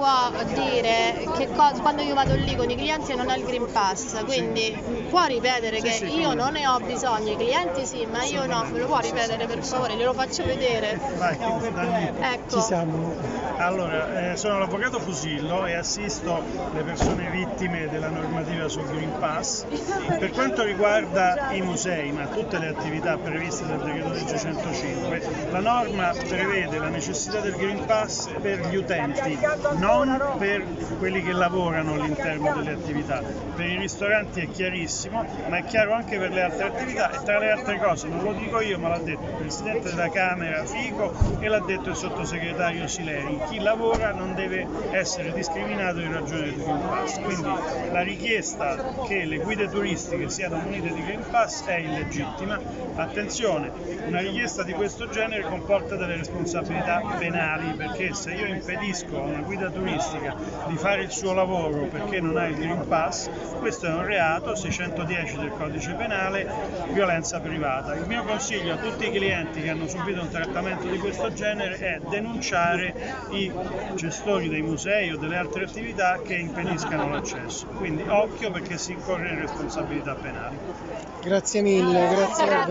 può dire che cosa, quando io vado lì con i clienti e non ho il Green Pass, quindi può ripetere che sì, io non ne ho bisogno, i clienti sì, ma io no, me lo può ripetere per favore, glielo faccio vedere. Vai. Ecco. Ci siamo. Allora, eh, sono l'avvocato Fusillo e assisto le persone vittime della normativa sul Green Pass. Per quanto riguarda i musei, ma tutte le attività previste dal decreto legge 105, la norma prevede la necessità del Green Pass per gli utenti, non per quelli che lavorano all'interno delle attività. Per i ristoranti è chiarissimo, ma è chiaro anche per le altre attività e tra le altre cose, non lo dico io, ma l'ha detto il Presidente della Camera Fico e l'ha detto il Sottosegretario Sileri, chi lavora non deve essere discriminato in ragione del Green Pass. Quindi la richiesta che le guide turistiche siano munite di Green Pass è illegittima. Attenzione, una richiesta di questo genere comporta delle responsabilità penali perché se io impedisco a una guida turistica di fare il suo lavoro perché non ha il Green Pass, questo è un reato, 610 del codice penale, violenza privata. Il mio consiglio a tutti i clienti che hanno subito un trattamento di questo genere è denunciare i gestori dei musei o delle altre attività che impediscano l'accesso. Quindi occhio perché si incorre in responsabilità penali. Grazie mille, grazie Alberto.